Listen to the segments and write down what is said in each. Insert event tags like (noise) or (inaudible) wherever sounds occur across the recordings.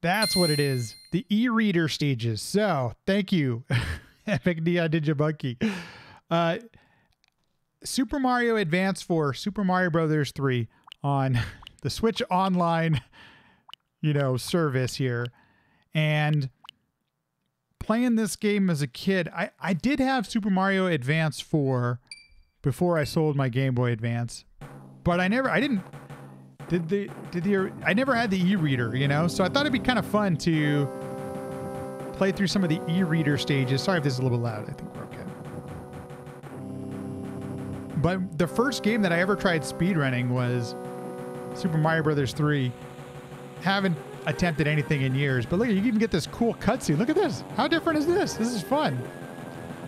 That's what it is. The e-reader stages. So thank you, (laughs) Epic Neon Ninja Monkey. Uh, Super Mario Advance 4 Super Mario Brothers 3 on (laughs) the Switch Online, you know, service here. And playing this game as a kid, I, I did have Super Mario Advance 4 before I sold my Game Boy Advance. But I never I didn't did the did the I never had the e-reader, you know? So I thought it'd be kind of fun to play through some of the e-reader stages. Sorry if this is a little bit loud. I think we're okay. But the first game that I ever tried speedrunning was Super Mario Brothers 3. Haven't attempted anything in years, but look, you can even get this cool cutscene. Look at this. How different is this? This is fun.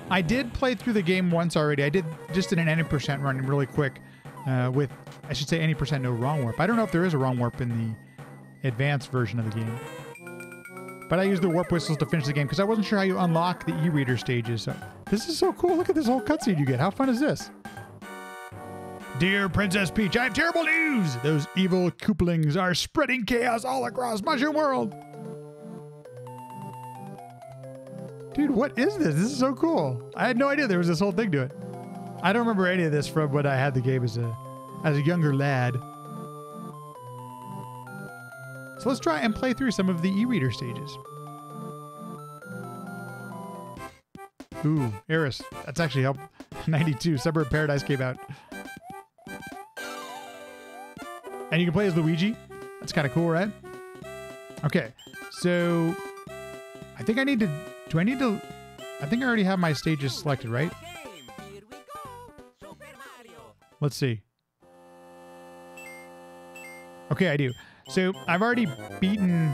I did play through the game once already. I did just did an 90% run really quick uh, with, I should say, 80% no wrong warp. I don't know if there is a wrong warp in the advanced version of the game. But I used the warp whistles to finish the game because I wasn't sure how you unlock the e-reader stages. So this is so cool. Look at this whole cutscene you get. How fun is this? Dear Princess Peach, I have terrible news! Those evil Koopalings are spreading chaos all across Mushroom World! Dude, what is this? This is so cool. I had no idea there was this whole thing to it. I don't remember any of this from when I had the game as a as a younger lad. So let's try and play through some of the e-reader stages. Ooh, Eris. That's actually helped. (laughs) 92, Suburb Paradise came out. And you can play as Luigi. That's kind of cool, right? Okay, so I think I need to. Do I need to? I think I already have my stages selected, right? Let's see. Okay, I do. So I've already beaten,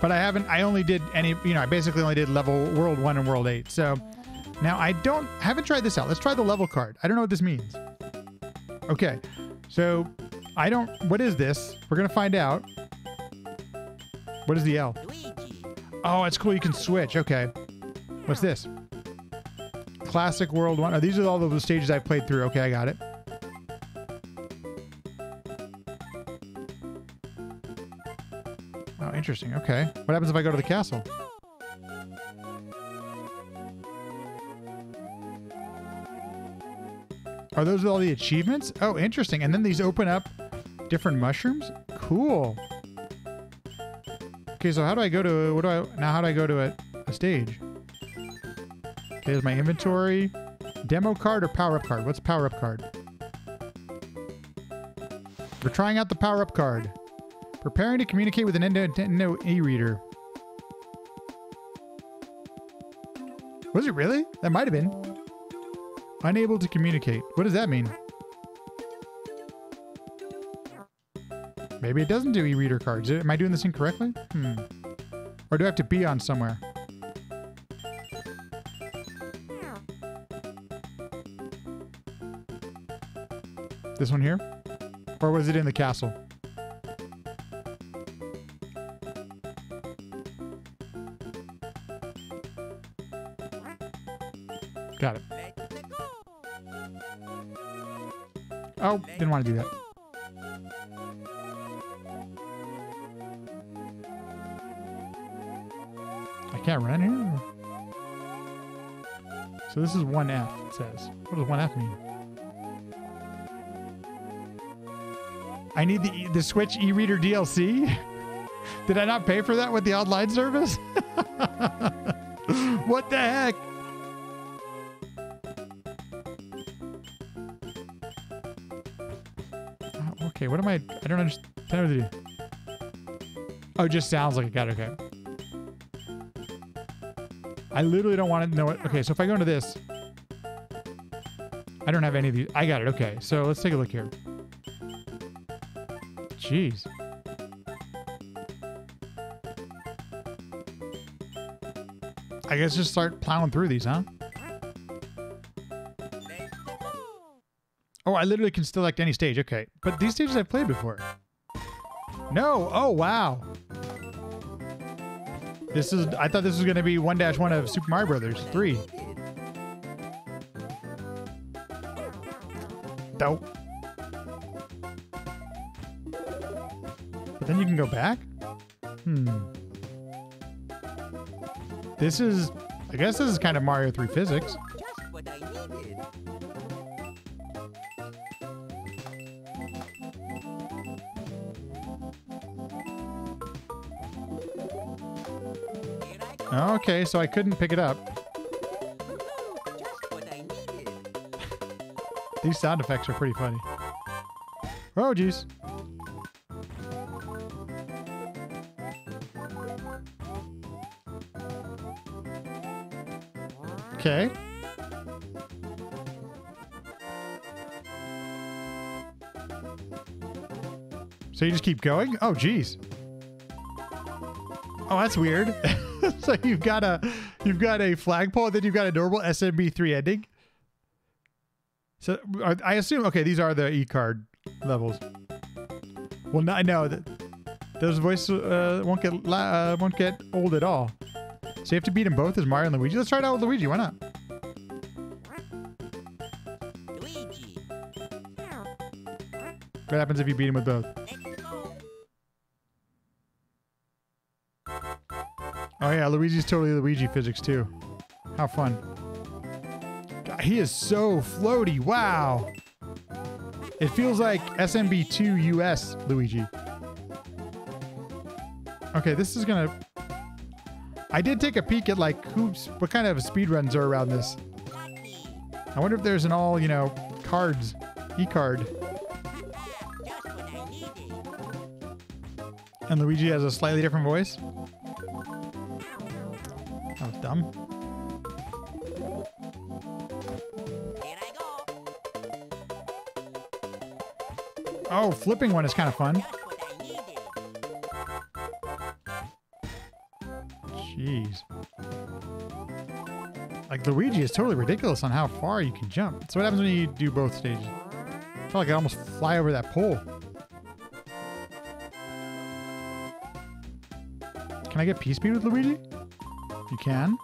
but I haven't. I only did any. You know, I basically only did level World One and World Eight. So now I don't haven't tried this out. Let's try the level card. I don't know what this means. Okay, so I don't. What is this? We're gonna find out. What is the L? Oh, it's cool. You can switch. Okay. What's this? Classic World One. Oh, these are all the stages I've played through. Okay, I got it. Interesting. Okay. What happens if I go to the castle? Are those all the achievements? Oh, interesting. And then these open up different mushrooms? Cool. Okay, so how do I go to what do I now how do I go to a, a stage? Okay, there's my inventory. Demo card or power up card? What's power up card? We're trying out the power up card. Preparing to communicate with an Nintendo e-reader. Was it really? That might have been. Unable to communicate. What does that mean? Maybe it doesn't do e-reader cards. Am I doing this incorrectly? Hmm. Or do I have to be on somewhere? This one here? Or was it in the castle? Want to do that. I can't run here? So this is 1F, it says. What does 1F mean? I need the, the Switch e-reader DLC? (laughs) Did I not pay for that with the online service? (laughs) what the heck? What am I? I don't understand. Oh, it just sounds like it got it. Okay. I literally don't want to know it. Okay, so if I go into this, I don't have any of these. I got it. Okay, so let's take a look here. Jeez. I guess just start plowing through these, huh? I literally can select any stage. Okay. But these stages I've played before. No. Oh, wow. This is, I thought this was going to be 1-1 of Super Mario Brothers 3. Dope. But then you can go back? Hmm. This is, I guess this is kind of Mario 3 physics. Okay, so I couldn't pick it up. Just what I needed. These sound effects are pretty funny. Oh, jeez. Okay. So you just keep going? Oh, jeez. Oh, that's weird. (laughs) (laughs) so you've got a you've got a flagpole, then you've got a normal SMB3 ending. So are, I assume okay, these are the E card levels. Well, no, I know that those voices uh, won't get uh, won't get old at all. So you have to beat them both as Mario and Luigi. Let's try it out with Luigi. Why not? What happens if you beat him with both? Oh, yeah, Luigi's totally Luigi physics too. How fun. God, he is so floaty. Wow. It feels like SMB2 US Luigi. Okay, this is gonna. I did take a peek at like who's what kind of speedruns are around this. I wonder if there's an all you know cards, e card, Just what I needed. and Luigi has a slightly different voice. Dumb. Oh, flipping one is kind of fun. Jeez. Like Luigi is totally ridiculous on how far you can jump. So what happens when you do both stages? I feel like I almost fly over that pole. Can I get P speed with Luigi? You can.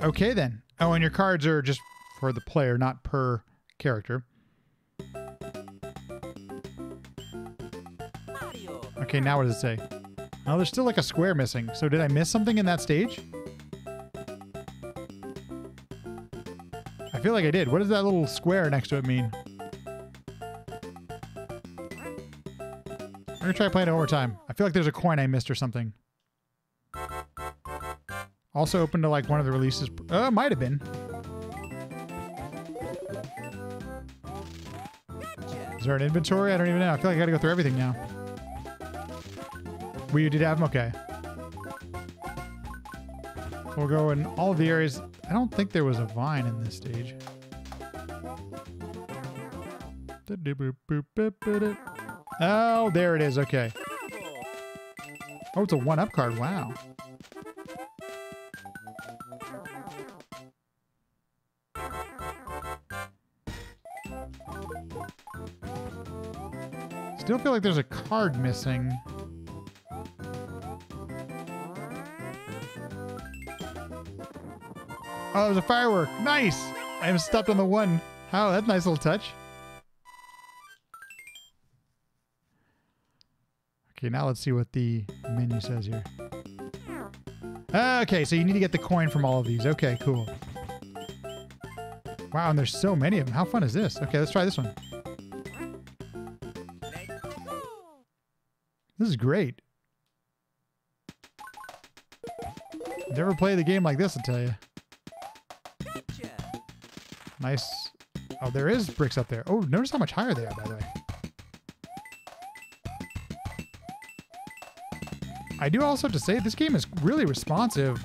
Okay then. Oh, and your cards are just for the player, not per character. Okay, now what does it say? Oh, there's still like a square missing. So did I miss something in that stage? I feel like I did. What does that little square next to it mean? I'm gonna try playing it more time. I feel like there's a coin I missed or something. Also open to like one of the releases. Uh, might have been. Is there an inventory? I don't even know. I feel like I gotta go through everything now. We did have them? Okay. We'll go in all the areas. I don't think there was a vine in this stage. Oh, there it is. Okay. Oh, it's a one-up card. Wow. Still feel like there's a card missing. Oh, there's a firework. Nice. I haven't stepped on the one. Oh, that's a nice little touch. Okay, now let's see what the menu says here. Okay, so you need to get the coin from all of these. Okay, cool. Wow, and there's so many of them. How fun is this? Okay, let's try this one. This is great. Never played the game like this, I'll tell you. Nice. Oh, there is bricks up there. Oh, notice how much higher they are, by the way. I do also have to say this game is really responsive.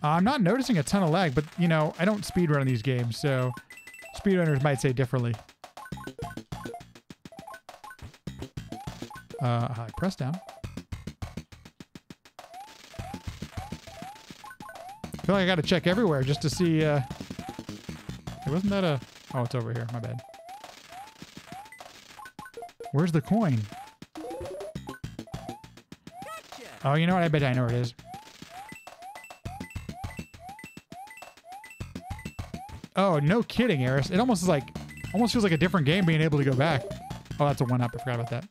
Uh, I'm not noticing a ton of lag, but you know, I don't speedrun these games, so speedrunners might say differently. Uh, I press down. I feel like I got to check everywhere just to see. Uh, Hey, wasn't that a? Oh, it's over here. My bad. Where's the coin? Oh, you know what? I bet I know where it is. Oh, no kidding, Eris. It almost is like, almost feels like a different game being able to go back. Oh, that's a one up. I forgot about that.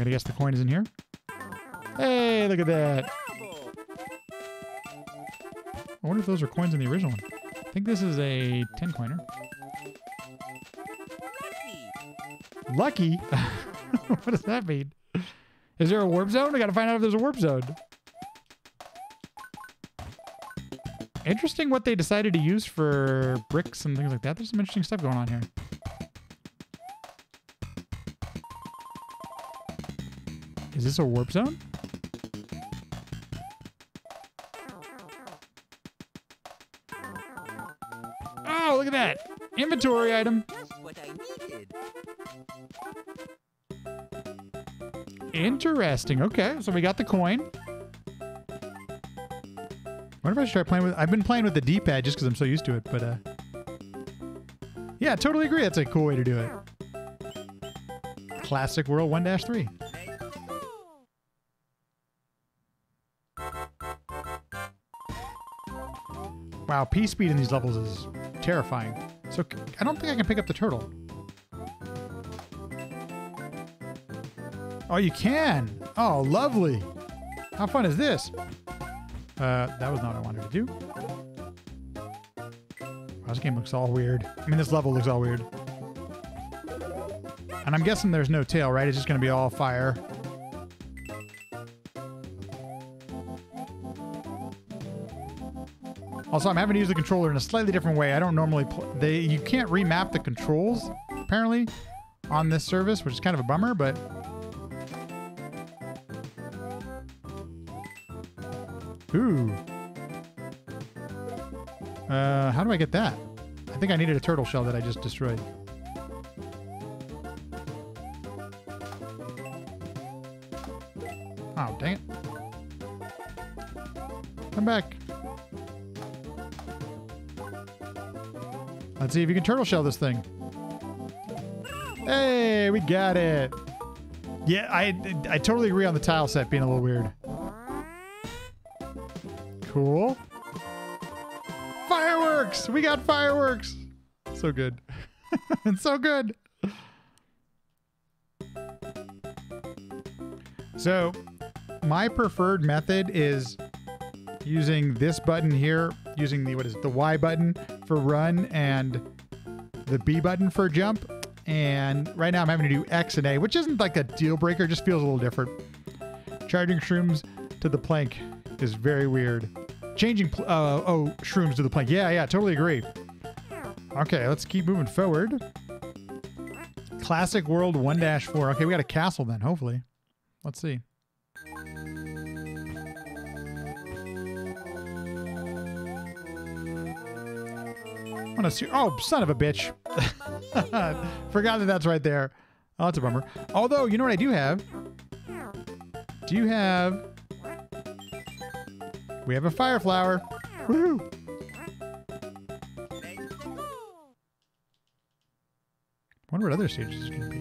Gonna guess the coin is in here. Hey, look at that. I wonder if those are coins in the original one. I think this is a 10 coiner. Lucky. Lucky? (laughs) what does that mean? Is there a warp zone? I gotta find out if there's a warp zone. Interesting what they decided to use for bricks and things like that. There's some interesting stuff going on here. Is this a warp zone? Oh, look at that. Inventory item. Just what I needed. Interesting. Okay, so we got the coin. What if I should try playing with? I've been playing with the D-pad just because I'm so used to it, but uh, yeah, totally agree. That's a cool way to do it. Classic World 1-3. Wow, P speed in these levels is terrifying. So I don't think I can pick up the turtle. Oh, you can. Oh, lovely. How fun is this? Uh, that was not what I wanted to do. Wow, this game looks all weird. I mean, this level looks all weird. And I'm guessing there's no tail, right? It's just going to be all fire. Also, I'm having to use the controller in a slightly different way. I don't normally they you can't remap the controls apparently on this service, which is kind of a bummer, but Ooh. Uh, how do I get that? I think I needed a turtle shell that I just destroyed. Oh, dang it. Come back. Let's see if you can turtle shell this thing. Hey, we got it. Yeah, I I totally agree on the tile set being a little weird. Cool. Fireworks! We got fireworks! So good. it's (laughs) so good. So, my preferred method is using this button here, using the what is it, the Y button for run and the B button for jump. And right now I'm having to do X and A, which isn't like a deal breaker, just feels a little different. Charging shrooms to the plank is very weird. Changing, uh, oh, shrooms to the plank. Yeah, yeah, totally agree. Okay, let's keep moving forward. Classic World 1 4. Okay, we got a castle then, hopefully. Let's see. Oh, son of a bitch! (laughs) Forgot that that's right there. Oh, that's a bummer. Although, you know what I do have? Do you have? We have a fire flower. Woohoo! Wonder what other stages is going to be.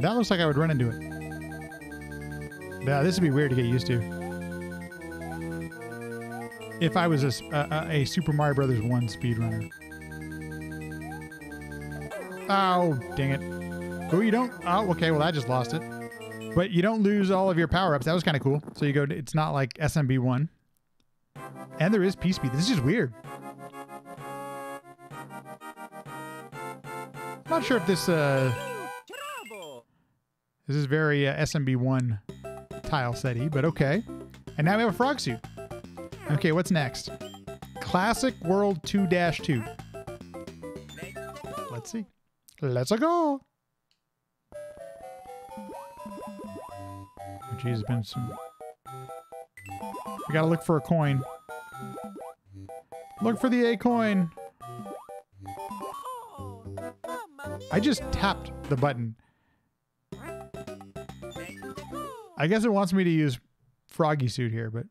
That looks like I would run into it. Yeah, this would be weird to get used to. If I was a Super Mario Brothers 1 speedrunner. Oh, dang it. Oh, you don't? Oh, okay, well, I just lost it. But you don't lose all of your power-ups. That was kind of cool. So you go, it's not like SMB1. And there is P-Speed. This is just weird. Not sure if this, uh, this is very uh, SMB1 tile setty, but okay. And now we have a frog suit. Okay, what's next? Classic World 2-2. Let's see. Let's go. Oh, geez, been some. We gotta look for a coin. Look for the A coin. I just tapped the button. I guess it wants me to use Froggy suit here, but.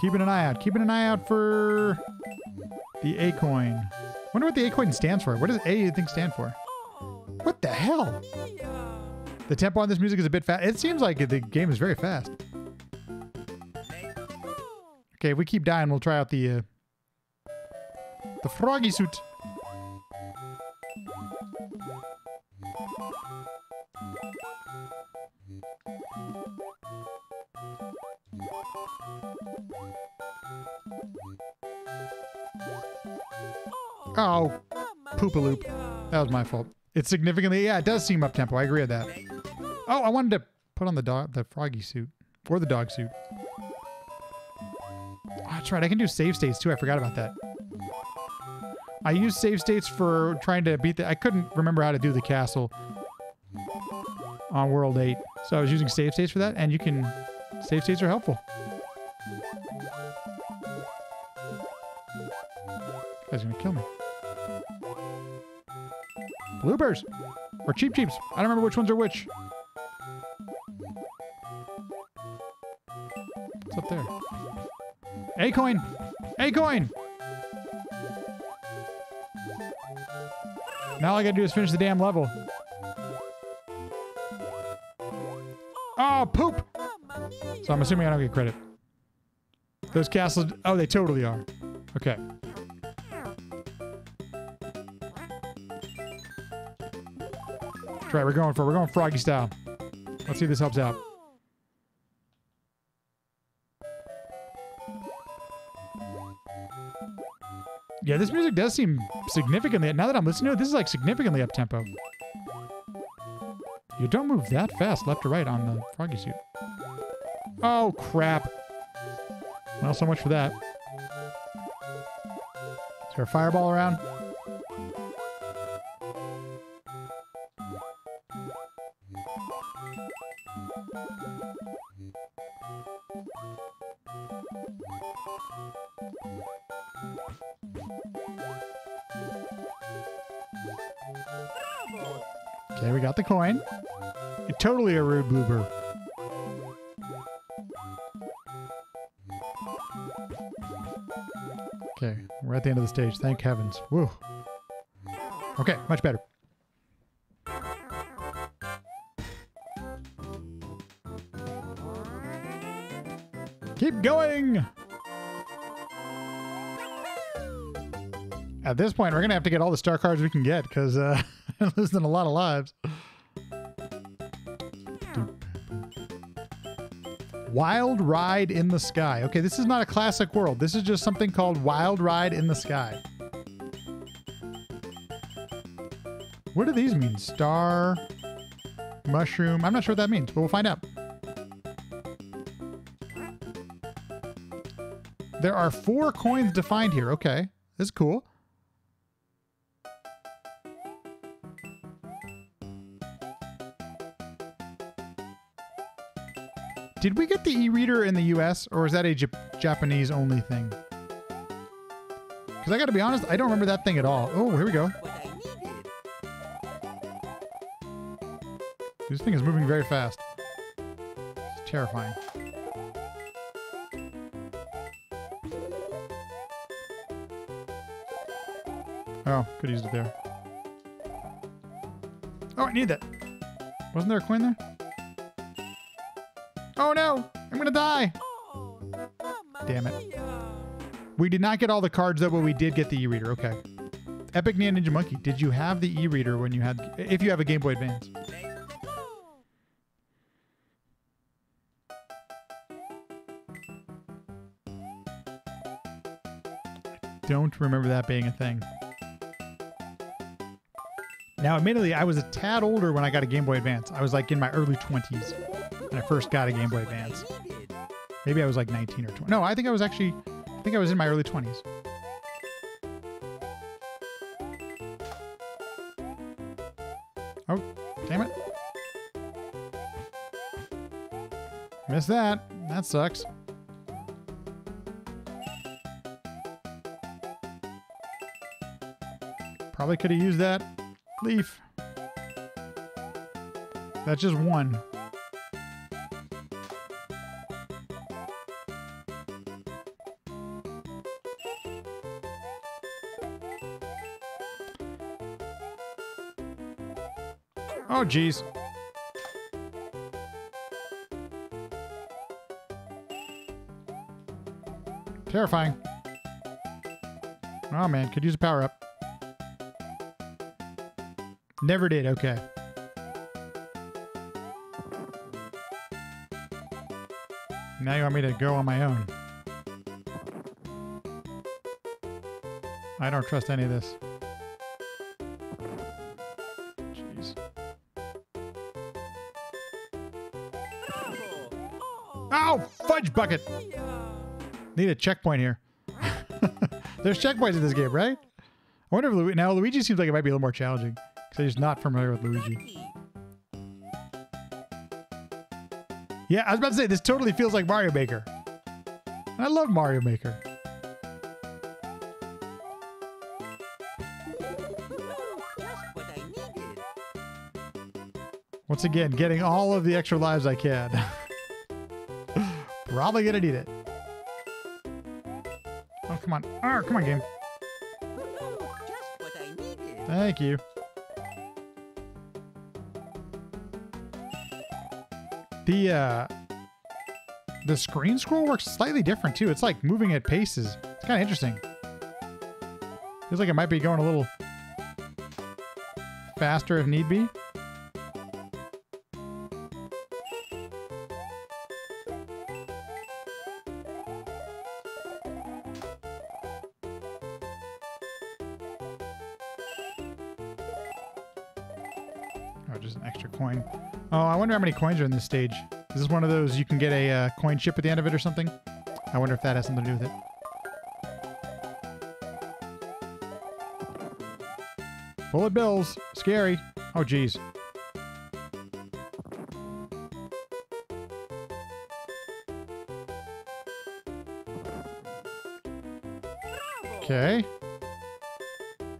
Keeping an eye out. Keeping an eye out for the A coin. Wonder what the A coin stands for. What does A you think stand for? What the hell? The tempo on this music is a bit fast. It seems like the game is very fast. Okay, if we keep dying, we'll try out the uh, the froggy suit. Oh, poopaloop. That was my fault. It's significantly, yeah, it does seem up tempo. I agree with that. Oh, I wanted to put on the dog, the froggy suit or the dog suit. That's right. I can do save states too. I forgot about that. I used save states for trying to beat the. I couldn't remember how to do the castle on World 8. So I was using save states for that, and you can. Save states are helpful. Guy's gonna kill me. Bloopers! Or Cheep Cheeps. I don't remember which ones are which. What's up there? A coin! A coin! Now all I gotta do is finish the damn level. Oh, poop! So I'm assuming I don't get credit. Those castles, oh, they totally are. Okay. That's right, we're going for we're going froggy style. Let's see if this helps out. Yeah, this music does seem significantly. Now that I'm listening to it, this is like significantly up tempo. You don't move that fast left to right on the froggy suit. Oh crap! Well, so much for that. Is there a fireball around? The end of the stage. Thank heavens. Woo. Okay, much better. Keep going! At this point, we're gonna have to get all the star cards we can get because uh, we're (laughs) losing a lot of lives. Wild Ride in the Sky. Okay, this is not a classic world. This is just something called Wild Ride in the Sky. What do these mean? Star, mushroom. I'm not sure what that means, but we'll find out. There are four coins defined here. Okay, this is cool. Did we get the e-reader in the US or is that a Japanese only thing? Because I got to be honest, I don't remember that thing at all. Oh, here we go. This thing is moving very fast. It's terrifying. Oh, could used it there. Oh, I need that. Wasn't there a coin there? Oh no! I'm gonna die! Damn it. We did not get all the cards though, but we did get the e-reader. Okay. Epic Neo Ninja Monkey, did you have the e-reader when you had, if you have a Game Boy Advance? Don't remember that being a thing. Now, admittedly, I was a tad older when I got a Game Boy Advance. I was like in my early 20s when I first got a Game Boy Advance. Maybe I was like 19 or 20. No, I think I was actually, I think I was in my early 20s. Oh, damn it. Missed that. That sucks. Probably could have used that leaf. That's just one. Oh, jeez. Terrifying. Oh man, could use a power up. Never did, okay. Now you want me to go on my own. I don't trust any of this. Bucket! Need a checkpoint here. (laughs) There's checkpoints in this game, right? I wonder if now Luigi seems like it might be a little more challenging because I'm just not familiar with Luigi. Yeah, I was about to say this totally feels like Mario Maker. I love Mario Maker. Once again, getting all of the extra lives I can. (laughs) Probably gonna need it. Oh, come on. Oh, come on, game. Thank you. The uh the screen scroll works slightly different too. It's like moving at paces. It's kind of interesting. Feels like it might be going a little faster if need be. Wonder how many coins are in this stage. Is this one of those you can get a uh, coin chip at the end of it or something? I wonder if that has something to do with it. Bullet bills. Scary. Oh, geez. Okay.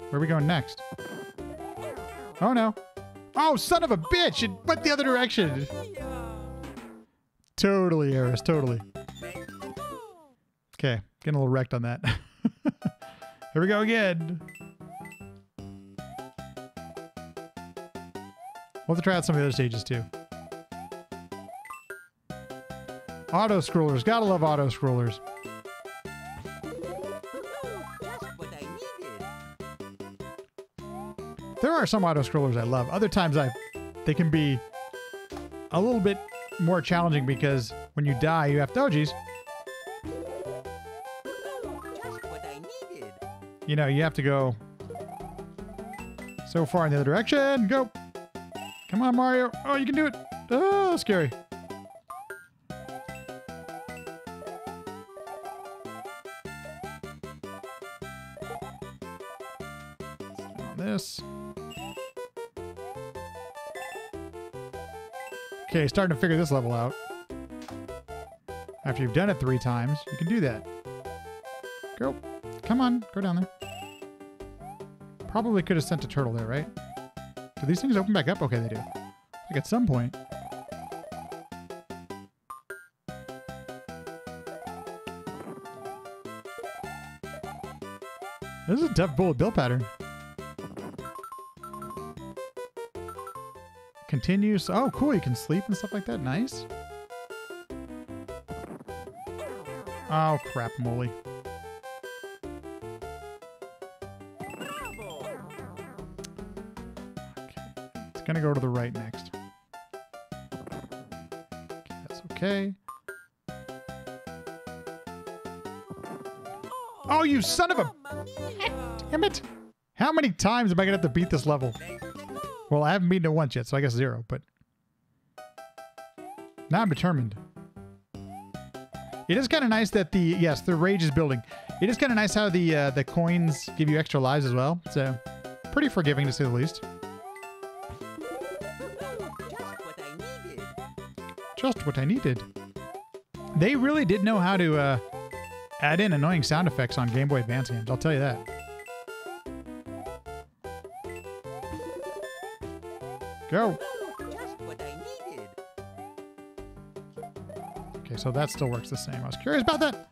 Where are we going next? Oh, no. Oh, son of a bitch! It went the other direction. Totally, Eris. Totally. Okay, getting a little wrecked on that. (laughs) Here we go again. We'll have to try out some of the other stages too. Auto scrollers. Gotta love auto scrollers. Are some auto scrollers I love. Other times I they can be a little bit more challenging because when you die you have to oh. You know, you have to go so far in the other direction. Go. Come on, Mario. Oh, you can do it. Oh, scary. This. Okay, starting to figure this level out. After you've done it three times, you can do that. Go. Come on, go down there. Probably could have sent a turtle there, right? Do these things open back up? Okay, they do. Like at some point. This is a tough bullet bill pattern. Continues. Oh, cool. You can sleep and stuff like that. Nice. Oh, crap, moly. Bravo. It's gonna go to the right next. Okay, that's okay. Oh, you son of a damn it! How many times am I gonna have to beat this level? Well, I haven't beaten it once yet, so I guess zero. But now I'm determined. It is kind of nice that the yes, the rage is building. It is kind of nice how the uh, the coins give you extra lives as well. So pretty forgiving to say the least. Just what I needed. just what I needed. They really did know how to uh, add in annoying sound effects on Game Boy Advance games. I'll tell you that. Go. Okay, so that still works the same. I was curious about that.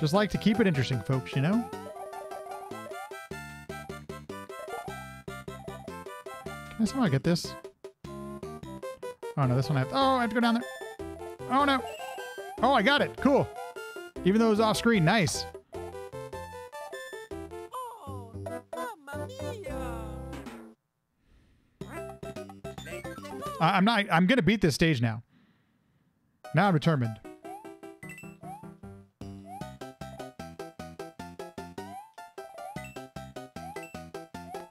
Just like to keep it interesting, folks, you know? Can I somehow get this? Oh no, this one I have to, oh, I have to go down there. Oh no. Oh, I got it. Cool. Even though it was off screen, nice. I, I'm not. I'm gonna beat this stage now. Now I'm determined.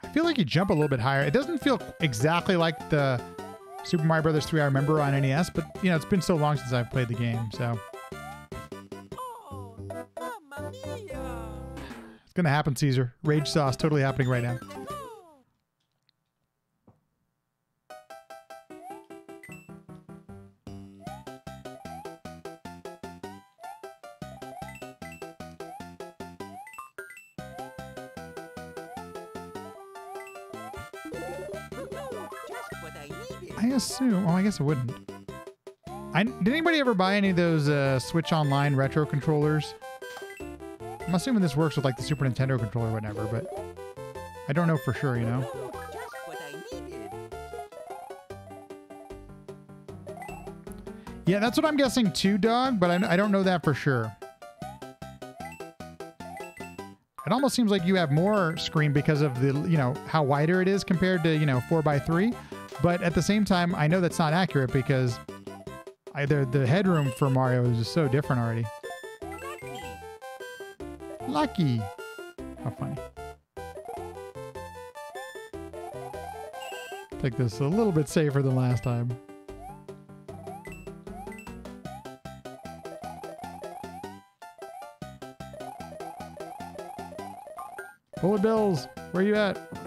I feel like you jump a little bit higher. It doesn't feel exactly like the Super Mario Brothers 3 I remember on NES, but you know it's been so long since I've played the game, so it's gonna happen, Caesar. Rage sauce totally happening right now. Guess it wouldn't. I, did anybody ever buy any of those uh, Switch Online retro controllers? I'm assuming this works with like the Super Nintendo controller or whatever, but I don't know for sure, you know? Yeah, that's what I'm guessing too, dog, but I, I don't know that for sure. It almost seems like you have more screen because of the, you know, how wider it is compared to, you know, 4x3. But at the same time, I know that's not accurate because either the headroom for Mario is just so different already. Lucky. How funny. Take this a little bit safer than last time. Bullet Bills, where you at?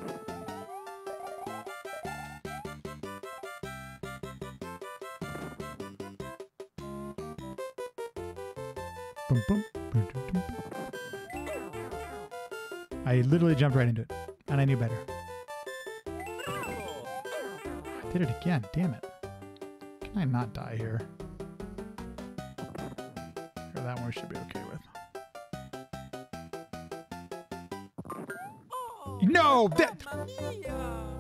Boom, boom, boom, boom. I literally jumped right into it, and I knew better. I did it again. Damn it! Can I not die here? Or that one we should be okay with. No, That,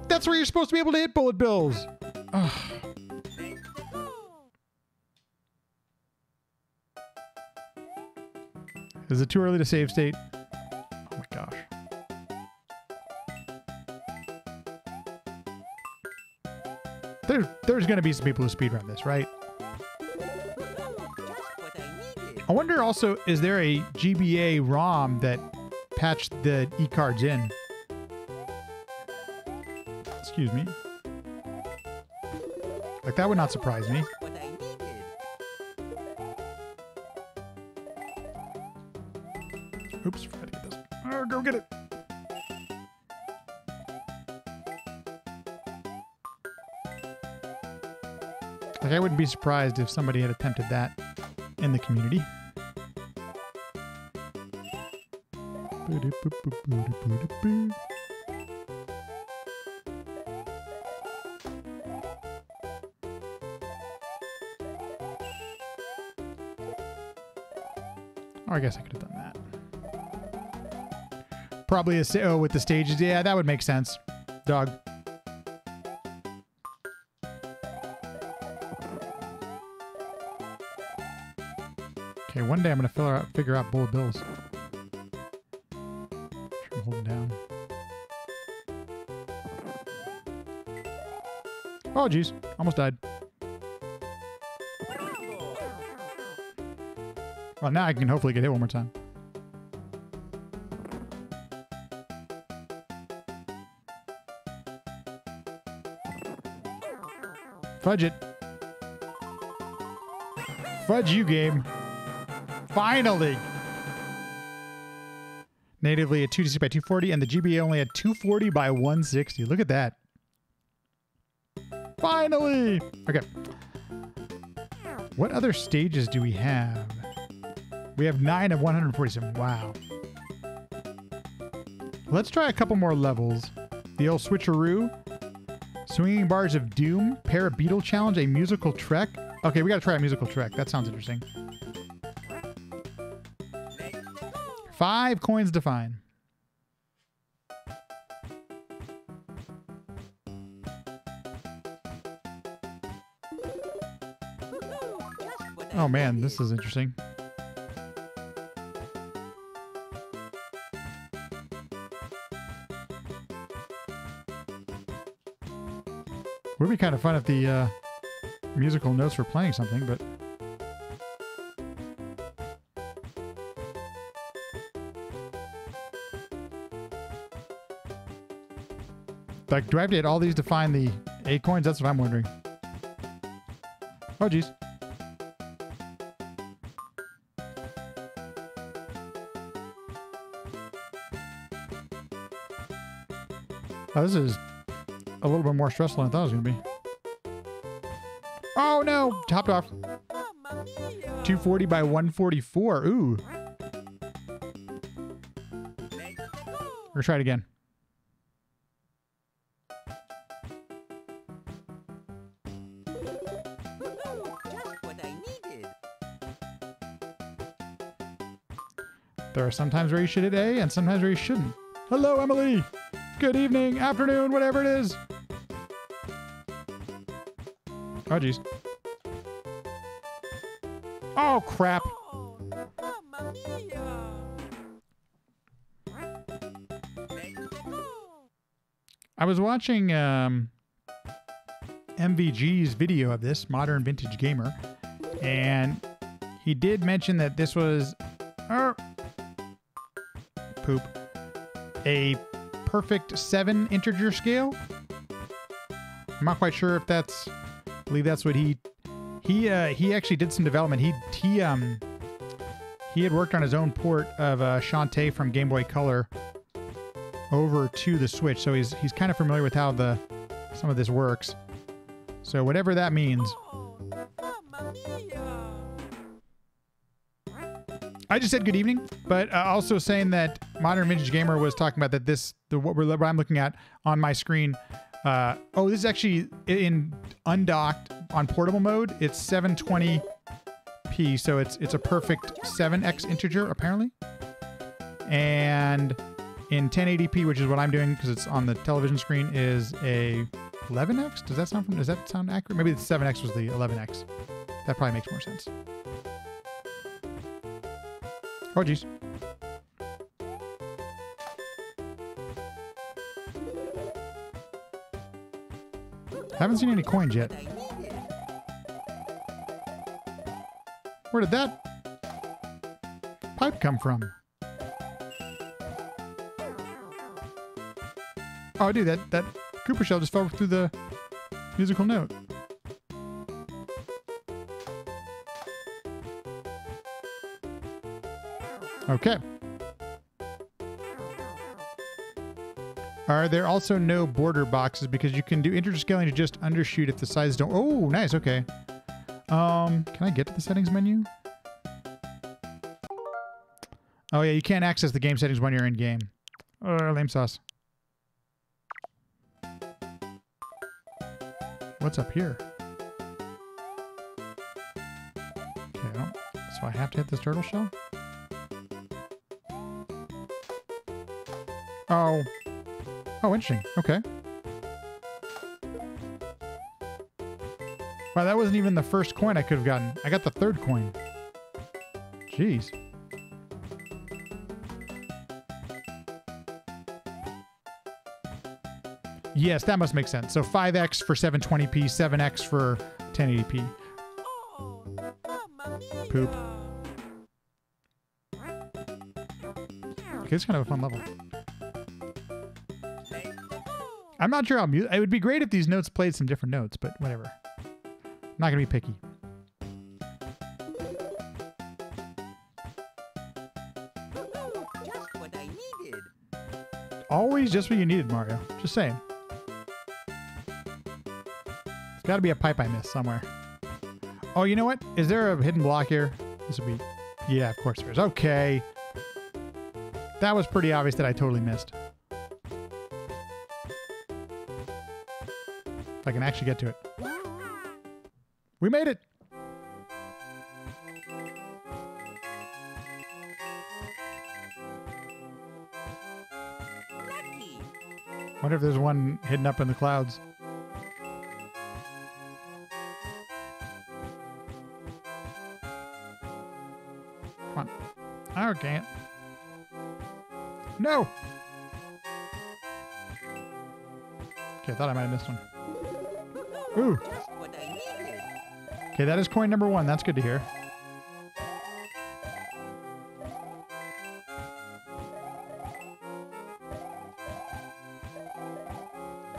that's where you're supposed to be able to hit bullet bills. Ugh. Is it too early to save state? Oh my gosh. There, there's going to be some people who speedrun this, right? I wonder also, is there a GBA ROM that patched the e-cards in? Excuse me. Like, that would not surprise me. Be surprised if somebody had attempted that in the community. Oh, I guess I could have done that. Probably a oh with the stages. Yeah, that would make sense. Dog. One day I'm gonna figure out figure out bullet bills. Sure, hold down. Oh jeez, almost died. Well, now I can hopefully get hit one more time. Fudge it. Fudge you, game. Finally. Natively at 260 by 240, and the GBA only at 240 by 160. Look at that. Finally. Okay. What other stages do we have? We have 9 of 147. Wow. Let's try a couple more levels. The old switcheroo. Swinging Bars of Doom. Parabeetle Challenge. A musical trek. Okay, we gotta try a musical trek. That sounds interesting. Five coins to find. Oh man, this is interesting. Would be kind of fun if the uh, musical notes were playing something, but. Like, do I have to hit all these to find the eight coins? That's what I'm wondering. Oh, geez. Oh, this is a little bit more stressful than I thought it was going to be. Oh, no. Topped off. 240 by 144. Ooh. Make the go! Or try it again. Are where you should A and sometimes where you shouldn't. Hello, Emily. Good evening, afternoon, whatever it is. Oh, jeez. Oh, crap. I was watching um, MVG's video of this, Modern Vintage Gamer, and he did mention that this was a perfect seven integer scale. I'm not quite sure if that's. I believe that's what he he uh, he actually did some development. He he um he had worked on his own port of uh, Shantae from Game Boy Color over to the Switch, so he's he's kind of familiar with how the some of this works. So whatever that means! I just said good evening, but uh, also saying that Modern Vintage Gamer was talking about that this the what, we're, what I'm looking at on my screen. Uh, oh, this is actually in undocked on portable mode. It's 720p, so it's it's a perfect 7x integer apparently, and in 1080p, which is what I'm doing because it's on the television screen, is a 11x. Does that sound does that sound accurate? Maybe the 7x was the 11x. That probably makes more sense. Oh, geez. Haven't seen any coins yet. Where did that pipe come from? Oh, dude, that, that Koopa shell just fell through the musical note. Okay. Are there also no border boxes because you can do integer scaling to just undershoot if the sizes don't? Oh, nice. Okay. Um, can I get to the settings menu? Oh yeah, you can't access the game settings when you're in game. Oh, lame sauce. What's up here? Okay, so I have to hit this turtle shell? Oh. Oh, interesting. Okay. Wow, that wasn't even the first coin I could have gotten. I got the third coin. Jeez. Yes, that must make sense. So 5x for 720p, 7x for 1080p. Oh, mamma mia! Poop. Okay, it's kind of a fun level. Make the go! I'm not sure how mu- it would be great if these notes played some different notes, but whatever. I'm not gonna be picky. Just what I needed. Always just what you needed, Mario. Just saying. There's got to be a pipe I missed somewhere. Oh, you know what? Is there a hidden block here? This would be. Yeah, of course there is. Okay. That was pretty obvious that I totally missed. If I can actually get to it. We made it! Wonder if there's one hidden up in the clouds. Come on. Okay. No! Okay, I thought I might have missed one. Ooh. Okay, that is coin number one. That's good to hear.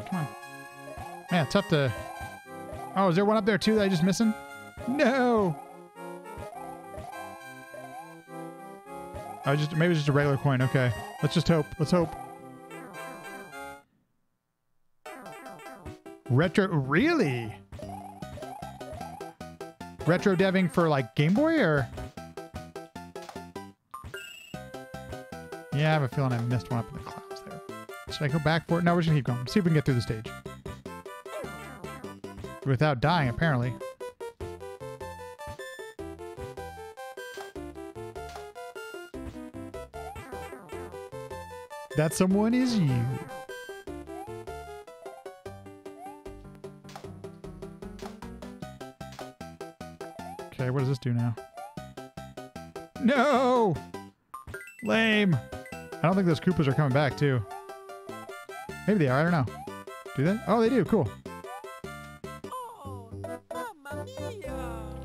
Come on. Man, tough to... Oh, is there one up there too that I just missing? No! I just maybe it's just a regular coin. Okay, let's just hope. Let's hope. Retro, really? Retro deving for like Game Boy or? Yeah, I have a feeling I missed one up in the clouds there. Should I go back for it? No, we're just gonna keep going. See if we can get through the stage. Without dying, apparently. That someone is you. This do now? No! Lame. I don't think those Koopas are coming back, too. Maybe they are. I don't know. Do they? Oh, they do. Cool. Oh, mamma mia!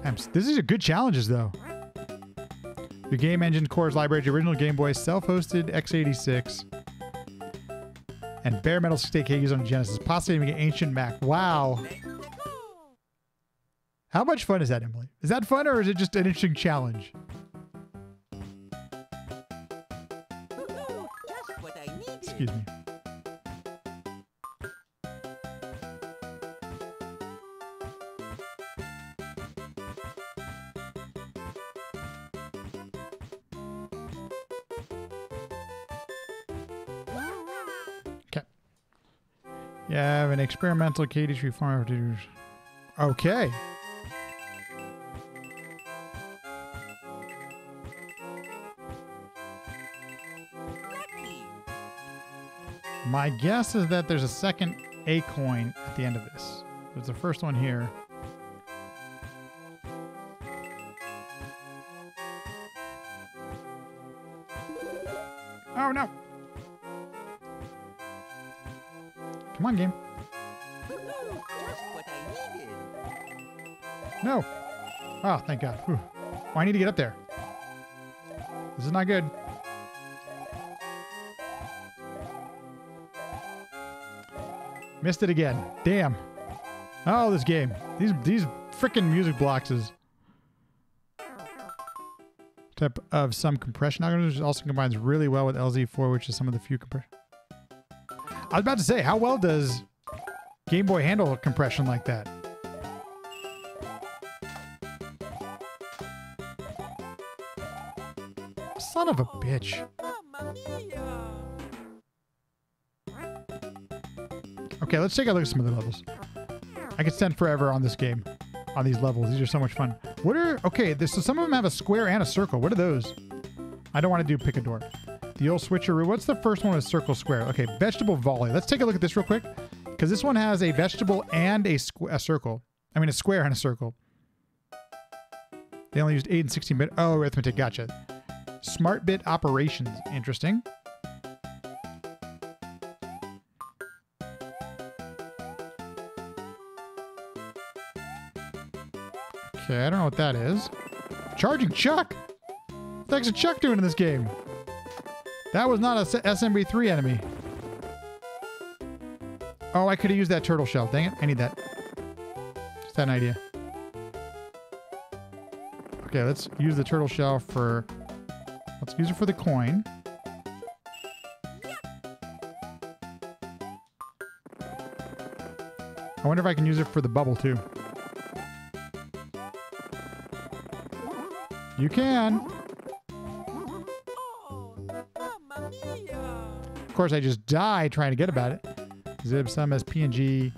I'm s- These are good challenges, though. The Game Engine Cores Library, original Game Boy, self-hosted x86, and bare metal stick used on Genesis, possibly even an ancient Mac. Wow. How much fun is that, Emily? Is that fun, or is it just an interesting challenge? I. Excuse me. Okay. You have an experimental k-d tree Farm. Okay. My guess is that there's a second A coin at the end of this. There's the first one here. Oh no! Come on, game. No! Oh, thank God. Whew. Oh, I need to get up there. This is not good. Missed it again. Damn. Oh, this game. These these freaking music blocks is type of some compression algorithm which also combines really well with LZ4, which is some of the few compression. I was about to say, how well does Game Boy handle compression like that? Son of a bitch. Okay, let's take a look at some of the levels. I could spend forever on this game, on these levels. These are so much fun. What are okay? This, so some of them have a square and a circle. What are those? I don't want to do Picador. The old switcheroo. What's the first one with circle square? Okay, vegetable volley. Let's take a look at this real quick, because this one has a vegetable and a, a circle. I mean, a square and a circle. They only used 8 and 16 bit. Oh, arithmetic. Gotcha. Smart bit operations. Interesting. Okay, I don't know what that is. Charging Chuck? What the heck's a Chuck doing in this game? That was not a SMB3 enemy. Oh, I could have used that turtle shell. Dang it. I need that. Just had an idea. Okay, let's use the turtle shell for... Let's use it for the coin. I wonder if I can use it for the bubble, too. You can. Of course, I just die trying to get about it. Zlib some as PNG.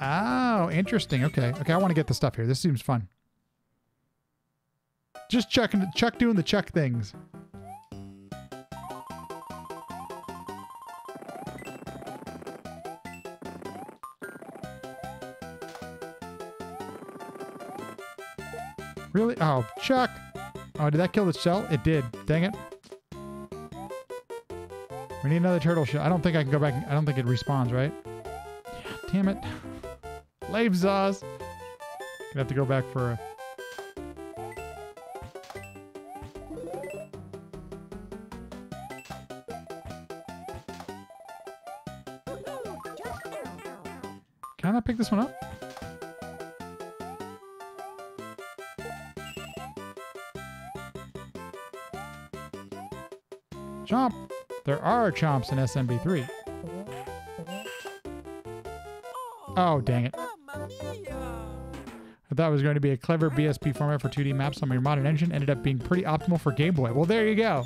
Oh, interesting. Okay. Okay, I want to get the stuff here. This seems fun. Just chucking, Chuck doing the Chuck things. Really? Oh, Chuck. Oh, did that kill the shell? It did. Dang it. We need another turtle shell. I don't think I can go back. I don't think it respawns, right? Damn it. (laughs) Lave Zaws. Gonna have to go back for a... Can I pick this one up? Chomp! There are chomps in SMB3. Oh, dang it. I thought it was going to be a clever BSP format for 2D maps on your modern engine. Ended up being pretty optimal for Game Boy. Well, there you go.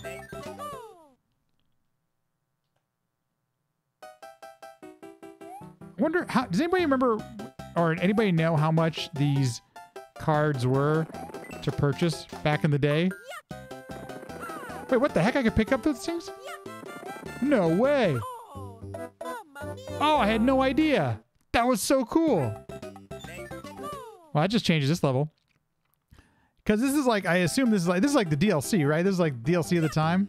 I wonder how. Does anybody remember, or anybody know how much these cards were to purchase back in the day? Wait, what the heck? I could pick up those things? No way. Oh, I had no idea. That was so cool. Well, that just changes this level. Because this is like, I assume this is like, this is like the DLC, right? This is like DLC of the time.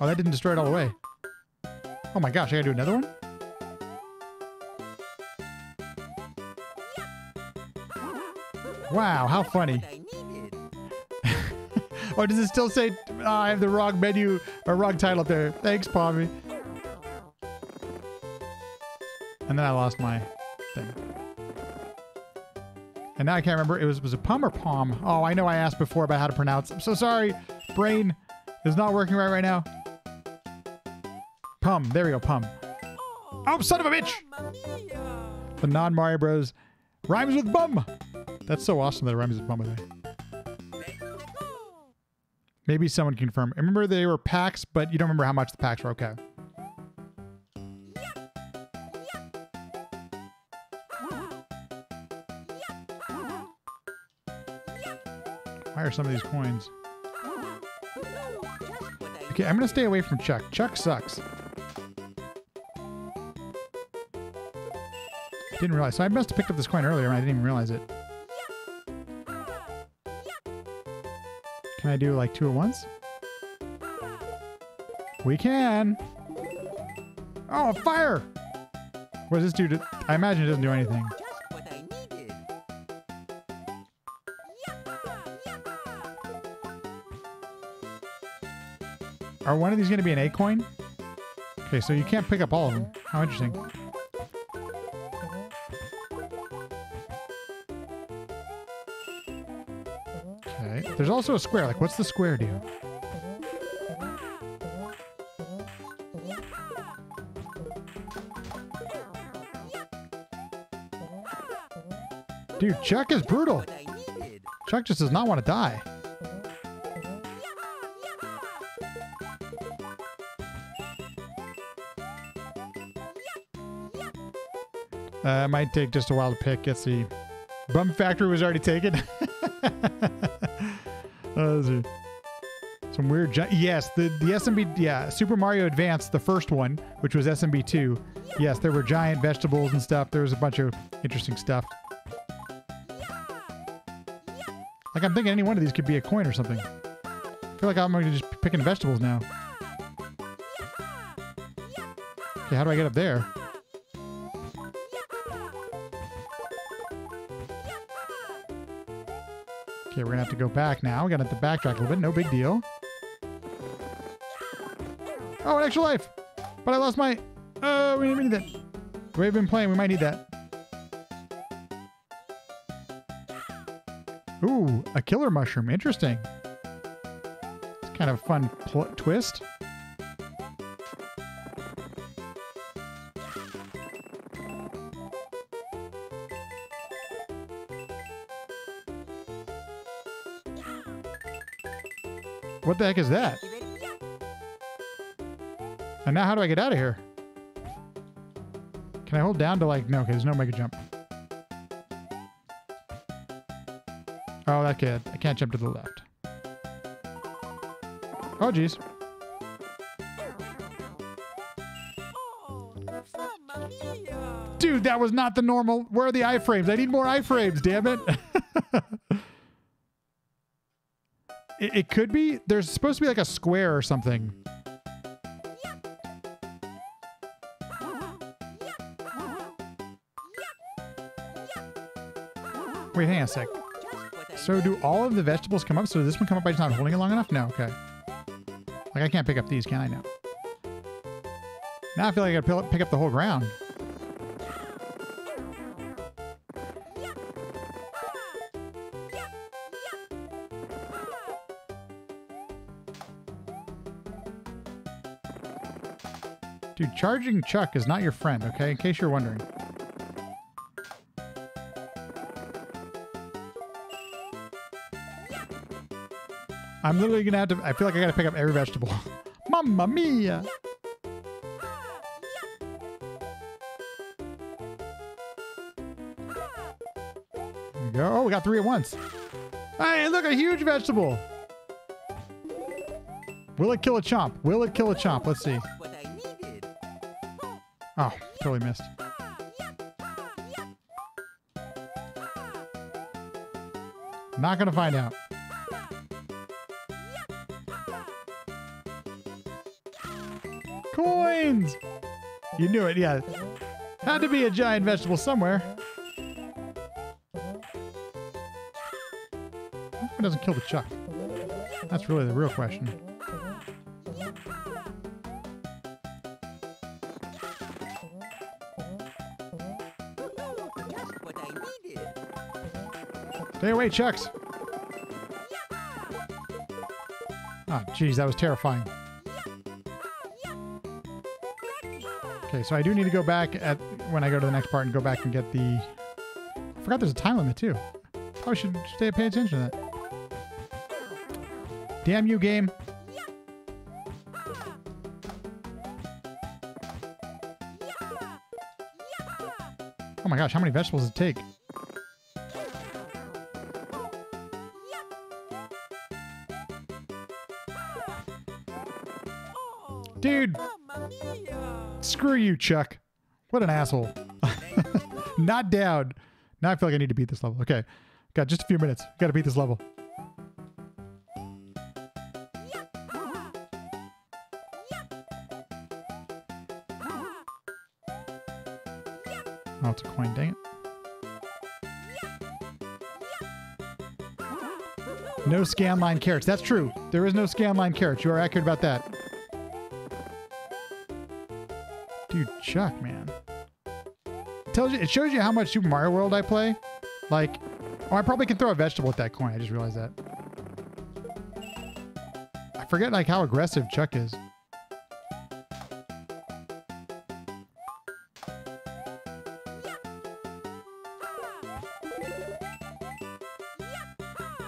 Oh, that didn't destroy it all the way. Oh my gosh, I gotta do another one? Wow, how funny. What I needed. (laughs) Oh, does it still say oh, I have the wrong menu or wrong title up there? Thanks, Pommy. And then I lost my thing. And now I can't remember. It was was it Pum or Palm? Oh, I know I asked before about how to pronounce. I'm so sorry. Brain is not working right right now. Pum. There we go. Pum. Oh, oh son of a bitch! The non Mario Bros. rhymes with bum. That's so awesome that it rhymes with way. Maybe someone can confirm. I remember they were packs, but you don't remember how much the packs were. Okay. Why are some of these coins? Okay, I'm gonna stay away from Chuck. Chuck sucks. Didn't realize. So I must have picked up this coin earlier and I didn't even realize it. Can I do like two at once? We can. Oh, fire! What does this do? To, I imagine it doesn't do anything. Are one of these going to be an A coin? Okay, so you can't pick up all of them. How interesting. There's also a square. Like, what's the square do? Dude, Chuck is brutal. Chuck just does not want to die. Uh, it might take just a while to pick. Let's see. Bum Factory was already taken. (laughs) some weird. Gi- yes, the the SMB. Yeah, Super Mario Advance, the first one, which was SMB two. Yes, there were giant vegetables and stuff. There was a bunch of interesting stuff. Like I'm thinking any one of these could be a coin or something. I feel like I'm going to just picking vegetables now. Okay, how do I get up there? Okay, we're gonna have to go back now. We're gonna have to backtrack a little bit. No big deal. Oh, an extra life! But I lost my... Oh, we need that. We've been playing. We might need that. Ooh, a killer mushroom. Interesting. It's kind of a fun twist. What the heck is that? And now how do I get out of here? Can I hold down to like, no, okay, there's no mega jump. Oh, that kid. I can't jump to the left. Oh, jeez. Dude, Dude, that was not the normal. Where are the iframes? I need more iframes, damn it. (laughs) it. It could be. There's supposed to be like a square or something. Wait, hang on a sec. So do all of the vegetables come up? So does this one come up by just not holding it long enough? No, okay. Like I can't pick up these, can I? No. Now I feel like I gotta pick up the whole ground. Charging Chuck is not your friend, okay? In case you're wondering. I'm literally gonna have to. I feel like I gotta pick up every vegetable. (laughs) Mamma mia! There we go. Oh, we got three at once. Hey, look, a huge vegetable. Will it kill a chomp? Will it kill a chomp? Let's see. Oh, totally missed. Not gonna find out. Coins! You knew it, yeah. Had to be a giant vegetable somewhere. It doesn't kill the chuck? That's really the real question. Stay away, Chucks. Oh, geez, that was terrifying. Okay, so I do need to go back at when I go to the next part and go back and get the. I forgot there's a time limit too. Probably should stay pay attention to that. Damn you, game! Oh my gosh, how many vegetables does it take? Screw you, Chuck. What an asshole. (laughs) Not down. Now I feel like I need to beat this level. Okay. Got just a few minutes. Got to beat this level. Oh, it's a coin. Dang it. No scam line carrots. That's true. There is no scam line carrots. You are accurate about that. Dude, Chuck, man. It tells you it shows you how much Super Mario World I play. Like, oh, I probably can throw a vegetable at that coin. I just realized that. I forget like how aggressive Chuck is.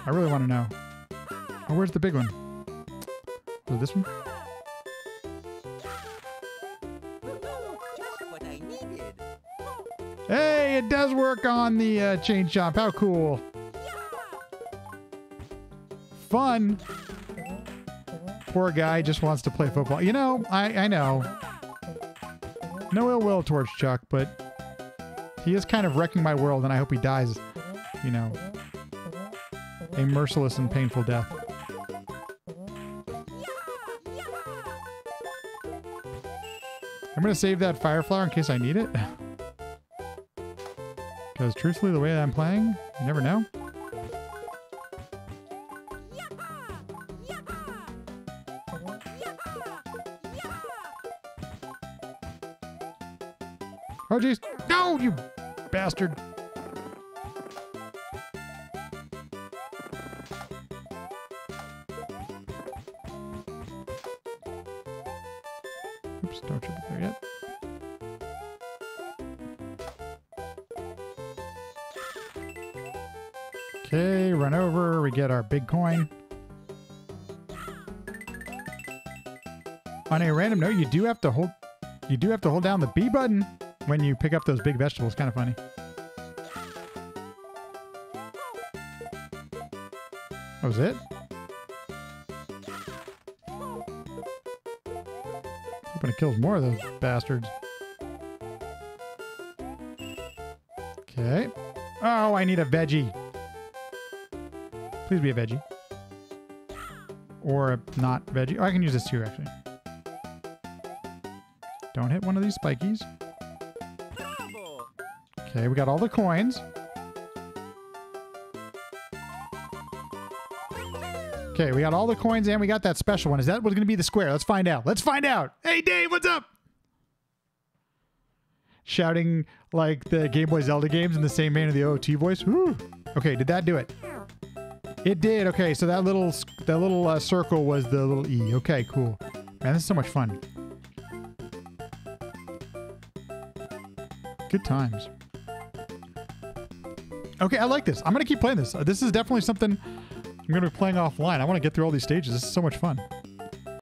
I really want to know. Oh, where's the big one? It this one? It does work on the uh, chain chomp. How cool. Fun. Poor guy just wants to play football. You know, I, I know. No ill will towards Chuck, but he is kind of wrecking my world, and I hope he dies, you know, a merciless and painful death. I'm going to save that fire flower in case I need it. (laughs) Because truthfully, the way that I'm playing, you never know. Oh, jeez. No, you bastard. Oops, don't trip there yet. Okay, run over. We get our big coin. On a random note, you do have to hold you do have to hold down the B button when you pick up those big vegetables. Kind of funny. That was it? Hoping it kills more of those bastards. Okay. Oh, I need a veggie. Please be a veggie. Or a not veggie. Oh, I can use this too, actually. Don't hit one of these spikies. Okay, we got all the coins. Okay, we got all the coins and we got that special one. Is that what's going to be the square? Let's find out. Let's find out. Hey, Dave, what's up? Shouting like the Game Boy Zelda games in the same of the OT voice. Woo. Okay, did that do it? It did. Okay, so that little that little uh, circle was the little E. Okay, cool. Man, this is so much fun. Good times. Okay, I like this. I'm gonna keep playing this. This is definitely something I'm gonna be playing offline. I want to get through all these stages. This is so much fun.